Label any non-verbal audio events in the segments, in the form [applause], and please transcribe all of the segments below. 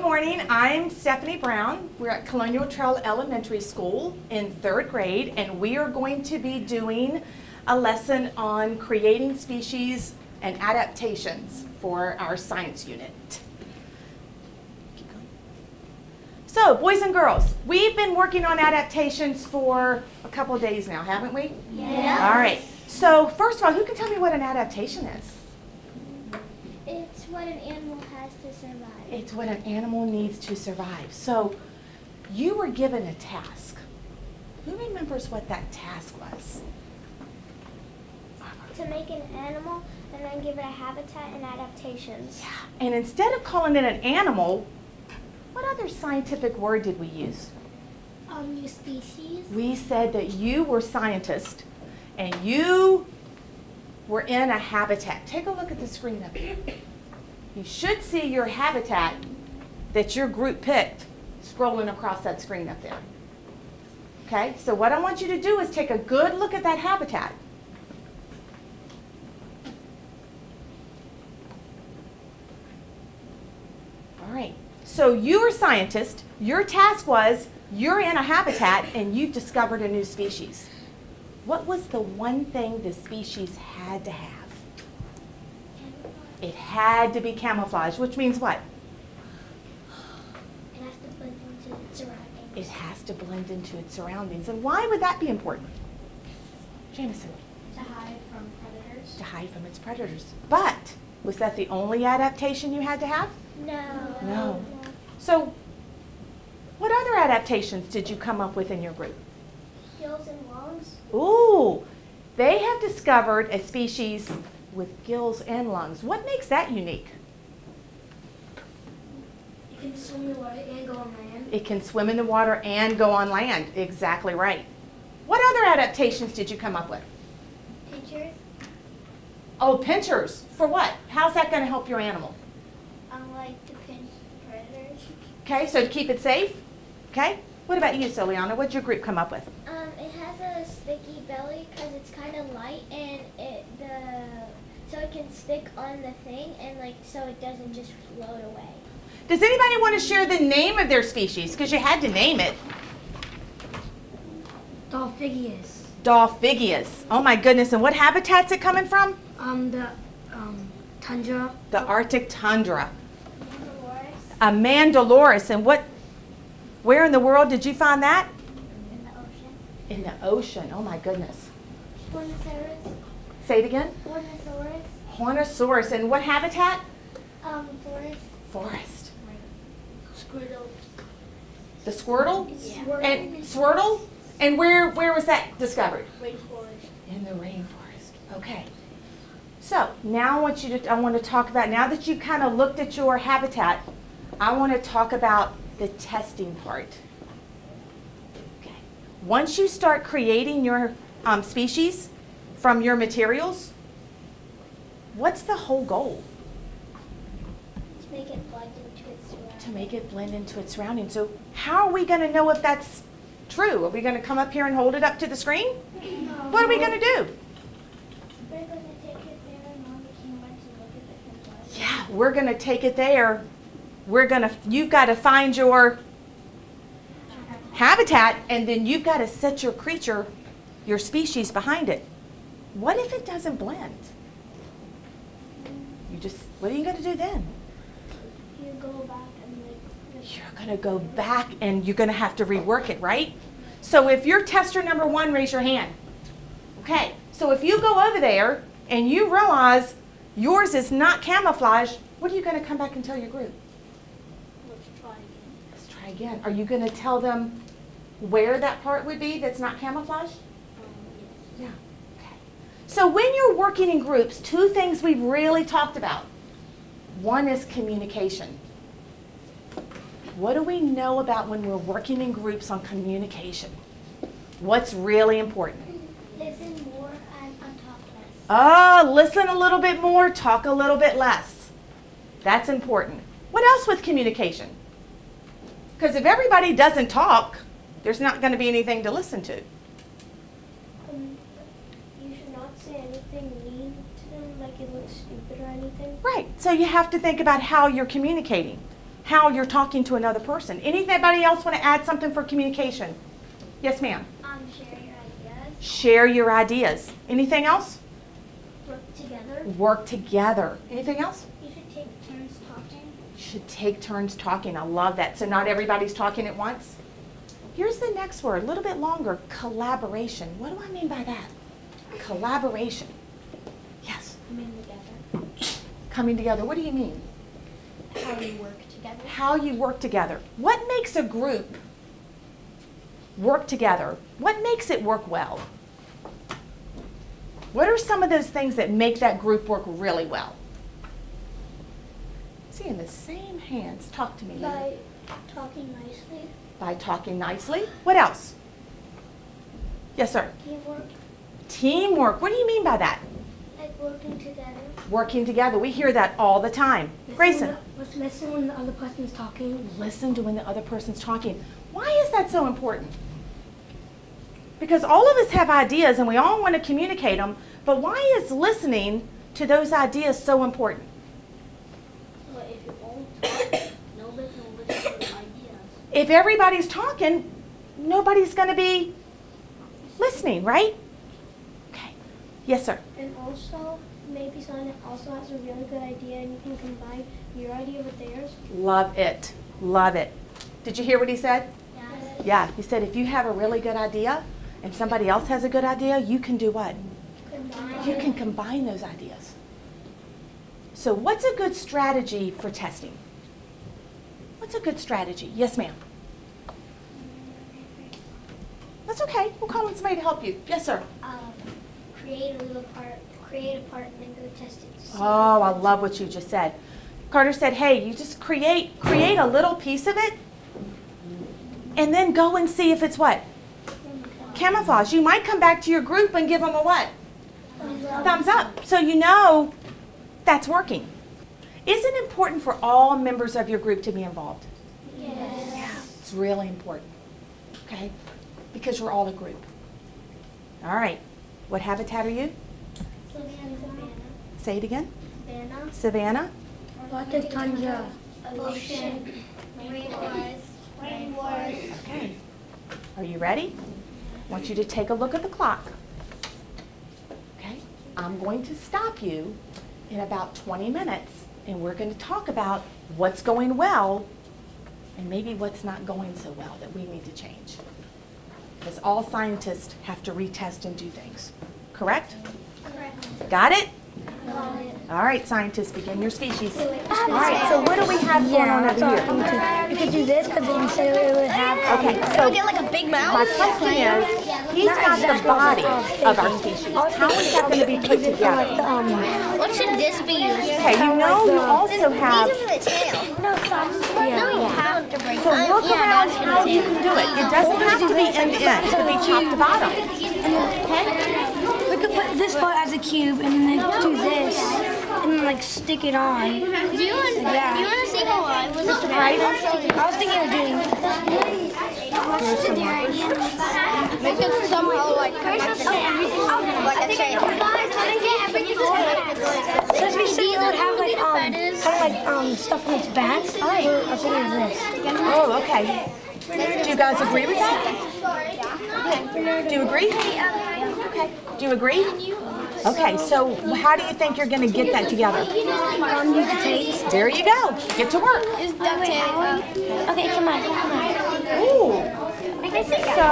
Good morning. I'm Stephanie Brown. We're at Colonial Trail Elementary School in third grade, and we are going to be doing a lesson on creating species and adaptations for our science unit. So, boys and girls, we've been working on adaptations for a couple days now, haven't we? Yeah. All right. So, first of all, who can tell me what an adaptation is? It's what an animal has to survive. It's what an animal needs to survive. So, you were given a task. Who remembers what that task was? to make an animal and then give it a habitat and adaptations. Yeah. And instead of calling it an animal, what other scientific word did we use? Um, new species. We said that you were scientist and you were in a habitat. Take a look at the screen up here. You should see your habitat that your group picked scrolling across that screen up there. Okay, so what I want you to do is take a good look at that habitat. All right, so you are scientist. Your task was you're in a habitat and you've discovered a new species. What was the one thing the species had to have? It had to be camouflage, which means what? It has to blend into its surroundings. It has to blend into its surroundings. And why would that be important? Jameson, to hide from predators. to hide from its predators. But was that the only adaptation you had to have? No. No. So, what other adaptations did you come up with in your group? Gills and lungs. Ooh, they have discovered a species with gills and lungs. What makes that unique? You can swim in the water and go on land. It can swim in the water and go on land. Exactly right. What other adaptations did you come up with? Pictures. Oh, pinchers. For what? How's that going to help your animal? Unlike to pinch predators. Okay, so to keep it safe? Okay. What about you, Soliana? What'd your group come up with? It has a sticky belly because it's kind of light and it the so it can stick on the thing and like so it doesn't just float away. Does anybody want to share the name of their species? Because you had to name it. Dolphigius. Dolphigius. Oh my goodness. And what habitat's it coming from? Um, the um, tundra. The Arctic tundra. Dolores A Mandalorus. And what, where in the world did you find that? In the ocean. In the ocean. Oh my goodness. Brontosaurus. Say it again. Hornosaurus. Hornosaurus. And what habitat? Um, forest. Forest. Squirtle. The Squirtle? Yeah. And Swirtle? And where, where was that discovered? Rainforest. In the rainforest. Okay. So now I want you to I want to talk about now that you kind of looked at your habitat, I want to talk about the testing part. Once you start creating your um, species from your materials, what's the whole goal? To make it blend into its surroundings. To make it blend into its surroundings. So how are we going to know if that's true? Are we going to come up here and hold it up to the screen? No. What are we going to do? We're going to take it there and on the to look at parts. Yeah, we're going to take it there. We're going to, you've got to find your habitat and then you've got to set your creature, your species behind it. What if it doesn't blend? You just, what are you going to do then? You go back and like, You're going to go back and you're going to have to rework it, right? So if you're tester number one, raise your hand. Okay, so if you go over there and you realize yours is not camouflage, what are you going to come back and tell your group? Let's try again. Let's try again. Are you going to tell them where that part would be that's not camouflage? Yeah. Okay. So when you're working in groups, two things we've really talked about. One is communication. What do we know about when we're working in groups on communication? What's really important? Listen more and, and talk less. Oh, listen a little bit more, talk a little bit less. That's important. What else with communication? Because if everybody doesn't talk, there's not going to be anything to listen to. Um, you should not say anything mean to them, like it looks stupid or anything. Right. So you have to think about how you're communicating. how you're talking to another person. Anybody else want to add something for communication? Yes, ma'am. Um, share your ideas. Share your ideas. Anything else? Work together. Work together. Anything else? You should take turns talking. Should take turns talking. I love that. So not everybody's talking at once. Here's the next word, a little bit longer, collaboration. What do I mean by that? Collaboration. Yes. Coming together. Coming together. What do you mean? How you work together. How you work together. What makes a group work together? What makes it work well? What are some of those things that make that group work really well? Seeing the same hands. Talk to me. By talking nicely. By talking nicely. What else? Yes, sir. Teamwork. Teamwork. What do you mean by that? Like working together. Working together. We hear that all the time. Grayson. Let's listen when the other person's talking. Listen to when the other person's talking. Why is that so important? Because all of us have ideas and we all want to communicate them, but why is listening to those ideas so important? But [coughs] if you all talk, nobody can listen to the ideas. If everybody's talking, nobody's going to be listening, right? Okay. Yes, sir. And also, maybe someone also has a really good idea and you can combine your idea with theirs. Love it. Love it. Did you hear what he said? Yes. Yeah, he said if you have a really good idea and somebody else has a good idea, you can do what? Combine. You can combine those ideas. So, what's a good strategy for testing? What's a good strategy? Yes, ma'am. That's okay. We'll call on somebody to help you. Yes, sir. Um, create a little part, create a part and then go test it. to see Oh, I love what you just said. Carter said, "Hey, you just create create a little piece of it, and then go and see if it's what it's camouflage. You might come back to your group and give them a what Thumbs up. thumbs up, so you know that's working. Is it important for all members of your group to be involved? Yes. Yeah, It's really important, okay? Because we're all a group. All right. What habitat are you? Savannah. Say it again. Savannah. Savannah. What is Tundra? Ocean. Rainforest. Rainforest. Okay. Are you ready? I want you to take a look at the clock. Okay? I'm going to stop you in about 20 minutes and we're going to talk about what's going well and maybe what's not going so well that we need to change. Because all scientists have to retest and do things. Correct? Correct. Got it? Got it. All right, scientists, begin your species. All right, so what do we have going on over here? You could do this because then so it would have. Okay, um, so like a big mouth. My question is, he's got the body of our species. How is that going to be put together? What should this be used? for? Okay, you know you also have, the tail. No, some. Yeah. No, you have to bring. so look around how you can do it. It doesn't have to be end to end, it could be top to bottom. we could put this part as a cube and then do this and then like stick it on. Do you want? Do you want to see how I was? Right? I was thinking of doing. It somehow like connected. Like a chain. Since we said it would have like um kind of like um stuff on its back. I was thinking of this. Oh, okay. Do you guys agree with that? Do you agree? Okay. Do you agree? Okay, so how do you think you're going to get that together? Um, use the tape. There you go. Get to work. Is duct tape. Okay, come on, come on. Ooh. So,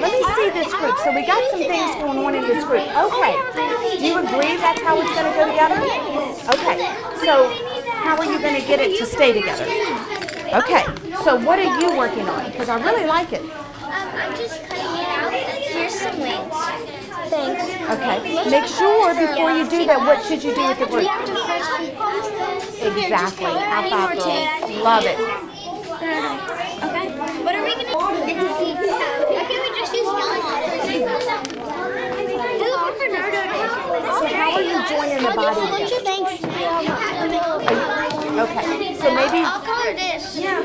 let me see this group. So we got some things going on in this group. Okay. Do you agree that's how it's going to go together? Okay. So, how are you going to get it to stay together? Okay. So, what are you working on? Because I really like it. Um, I'm just cutting it out. Here's some wings. Thanks. Okay. Make sure before you do that, what should you do with the group? We have to first feed pasta. Exactly. I need more tape. Love it. Okay. What are we gonna do? Why can't we just use yellow? Do the Bernardo So, how are you joining the body together? Thanks. Okay. So, maybe. I'll color this. Yeah.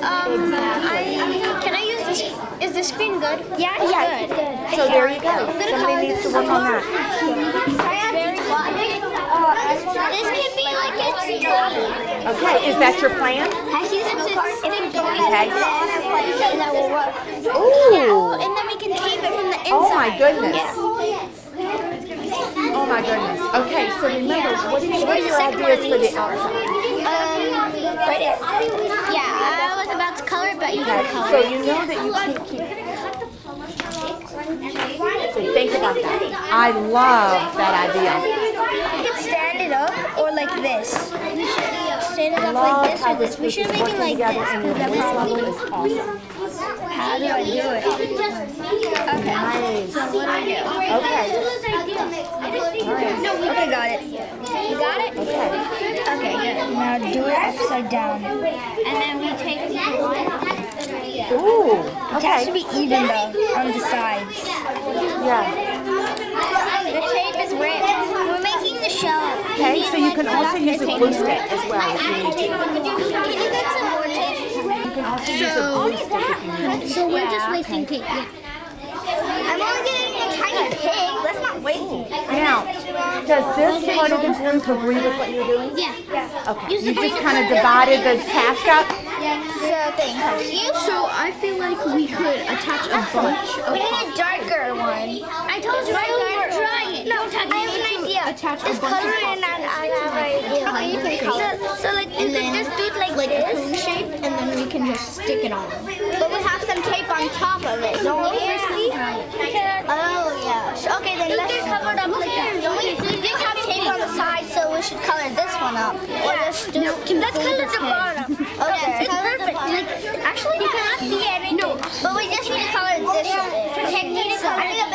Um, I, can I use this? Is the screen good? Yeah, it's good. So, there you go. Somebody needs to work on that. This can be like it's Okay, is that your plan? Okay. Ooh. And then we can tape it from the inside. Oh my goodness. Oh my goodness. Okay, so remember, what are, you, what are your ideas for the outside? Um, right here. Yeah, I was about to color it, but you can Okay, color so it. you know that you can't keep. So think about that. I love that idea. You can stand it up or like this. Stand it up like this or this this. We should make it like this. and your voice level is awesome. How do I do it? Okay. Nice. So what do I do? Okay. Okay, got it. You got it? Okay. Okay, good. Now do it upside down. And then we take the one. Ooh. It has to Okay. be even though on the sides. Yeah. The tape is ripped. We're making the shell. Okay. So you can also use a glue stick as well if you need to. To. Oh so we're just wasting tape. Yeah. I'm only getting a tiny pig. Let's not waste it. Now, does this part of the group agree with what you're doing? Yeah. Okay. You just kind of divided the task up. So thing you. So I feel like we could attach a bunch of We need a darker one. I told you we're trying. No, I have an idea. attach a Just bunch color of and I I have an idea. Okay, you can color. So, so like you could just do it like, like a cone shape, and then we can just stick it on. But we have some tape on top of it, don't we? Oh yeah. Okay, then let's cover it up like that. We? We did have tape on the side, so we should color this one up. Or just do. let's color the bottom.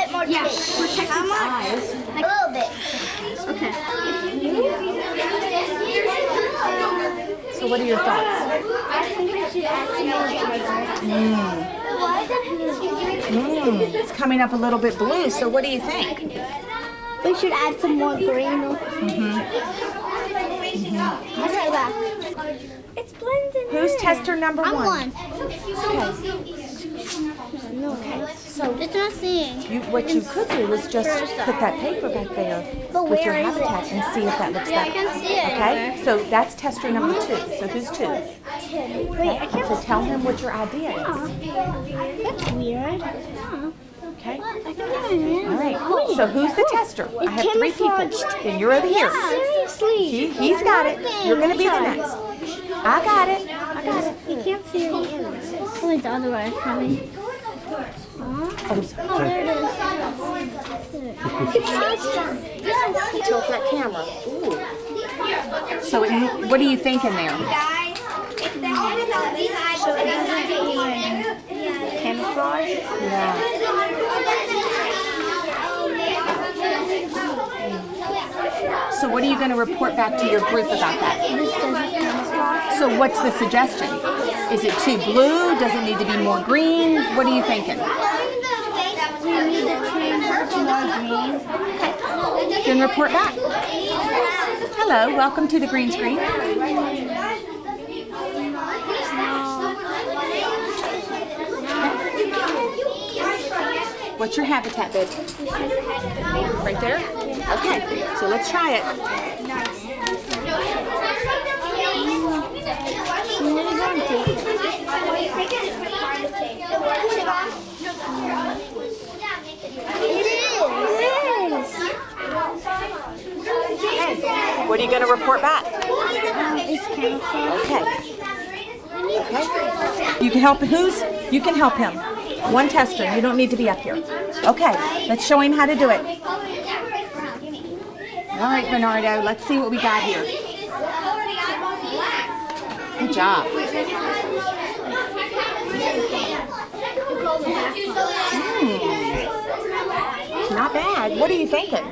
Bit more tape. Protect How its much? eyes. Like a little bit. Okay. So what are your thoughts? i think we should add some more Mm, it's coming up a little bit blue. So what do you think? We should add some more green. Mm-hmm. Let's go back. It's blending. Who's tester number one? I'm one? one. So it's not seeing. You, what you could do is just put that paper back there with your where is it? habitat and see if that looks Yeah, I better. can see it. Okay, so that's tester number two. So who's two? Wait, I can't. So tell him what your idea is. That's weird. Okay. I. All right. So who's the tester? I have three people. Then you're over here. Seriously. He, he's got it. You're gonna be the next. I got it. I got it. You can't see it. It's the other way, probably. Oh. There it is. That camera. Ooh. So what are you thinking there? Camouflage. Yeah. So what are you going to report back to your group about that? So what's the suggestion? Is it too blue? Does it need to be more green? What are you thinking? Then report back. Hello, welcome to the green screen. What's your habitat, babe? Right there? Okay, so let's try it. What are you going to report back? Okay. Okay. You can help who's? You can help him. One tester. You don't need to be up here. Okay. Let's show him how to do it. All right, Bernardo. Let's see what we got here. Good job. Hmm. Not bad. What are you thinking?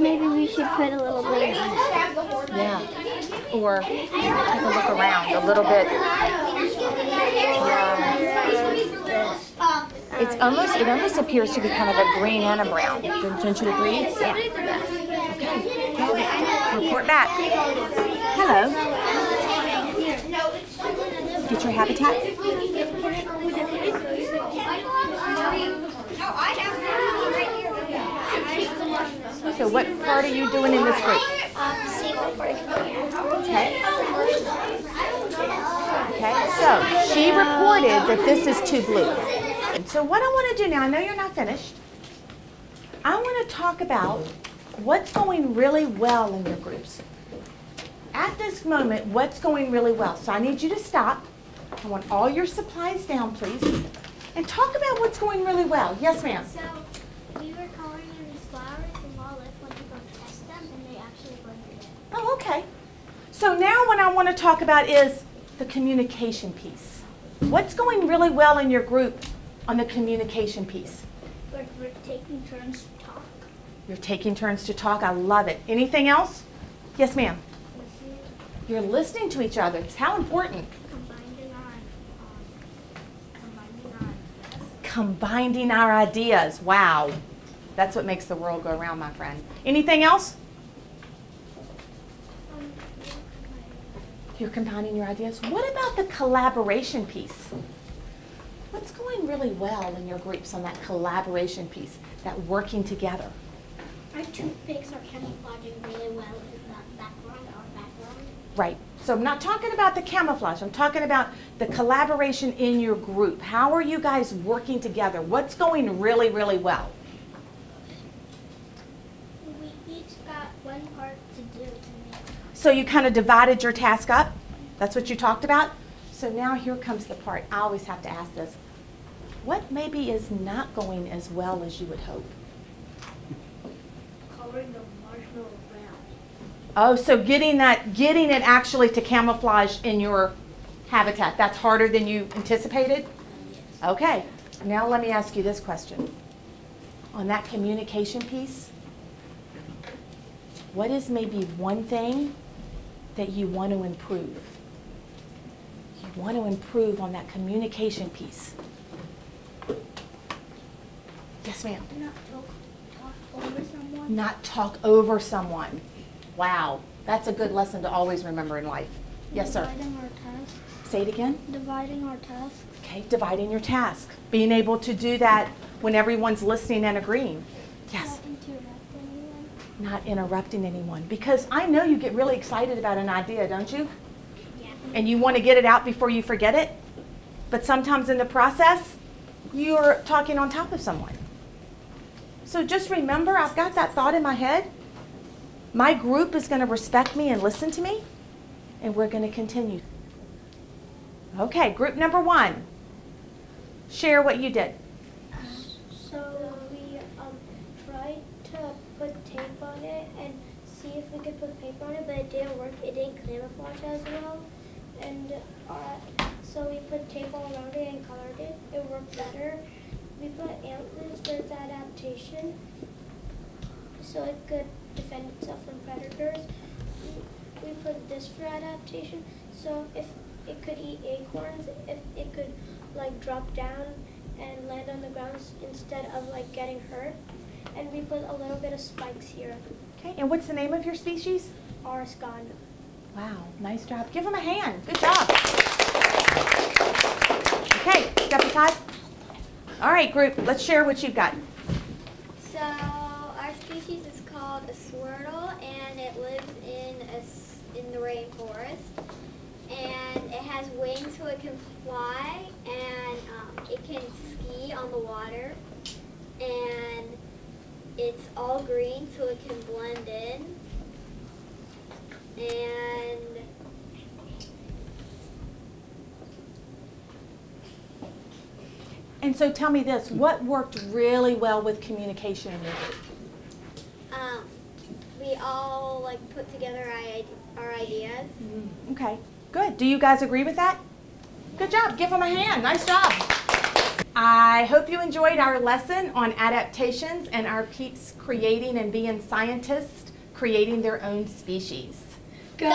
Maybe we should put a little green on it. Yeah. Or take a look around a little bit. Yeah. It's almost it almost appears to be kind of a green and a brown. Don't, don't you agree? Yeah. Okay. Good. Report back. Hello. Get your habitat. So what part are you doing in this group? Okay. Okay, so she reported that this is too blue. So what I want to do now, I know you're not finished. I want to talk about what's going really well in your groups. At this moment, what's going really well? So I need you to stop. I want all your supplies down, please. And talk about what's going really well. Yes, ma'am. So we were coloring in these flowers and Wall if went to go test them and they actually blended it. Oh, okay. So now what I want to talk about is the communication piece. What's going really well in your group on the communication piece? We're, we're taking turns to talk. You're taking turns to talk. I love it. Anything else? Yes, ma'am. You're listening to each other. It's how important. combining our, um, combining our ideas. Combining our ideas. Wow. That's what makes the world go around, my friend. Anything else? Um, yeah, combining You're combining your ideas. What about the collaboration piece? What's going really well in your groups on that collaboration piece, that working together? Our toothpicks are camouflaging really well in that background, our background. Right. So I'm not talking about the camouflage. I'm talking about the collaboration in your group. How are you guys working together? What's going really, really well? We each got one part to do to make. So you kind of divided your task up? That's what you talked about? So now here comes the part. I always have to ask this. What maybe is not going as well as you would hope? Coloring the marshmallow brown. Oh, so getting that, getting it actually to camouflage in your habitat, that's harder than you anticipated? Okay, now let me ask you this question. On that communication piece, what is maybe one thing that you want to improve? You want to improve on that communication piece. Yes, ma'am. Not talk, talk over someone. Not talk over someone. Wow, that's a good lesson to always remember in life. Yes, sir. Dividing our tasks. Say it again. Dividing our tasks. Okay, dividing your task. Being able to do that when everyone's listening and agreeing. Yes. Not interrupt anyone. Not interrupting anyone. Because I know you get really excited about an idea, don't you? Yeah. And you want to get it out before you forget it. But sometimes in the process, you're talking on top of someone. So just remember, I've got that thought in my head. My group is going to respect me and listen to me, and we're going to continue. Okay, group number one. Share what you did. So we um, tried to put tape on it and see if we could put paper on it, but it didn't work. It didn't camouflage as well. And uh, so we put tape all around it and colored it. It worked better. We put antlers for its adaptation so it could defend itself from predators. We put this for adaptation so if it could eat acorns, if it could like drop down and land on the ground instead of like getting hurt. And we put a little bit of spikes here. Okay, and what's the name of your species? Oriscon. Wow, nice job. Give them a hand. Good job. Okay, step aside. All right, group, let's share what you've got. So our species is called a swirtle, and it lives in a in the rainforest. And it has wings so it can fly, and um, it can ski on the water. And it's all green so it can blend in. And And so tell me this, what worked really well with communication in your group? um, we all like put together our, ide- our ideas. Okay, good. Do you guys agree with that? Good job. Give them a hand. Nice job. I hope you enjoyed our lesson on adaptations and our peeps creating and being scientists, creating their own species. Go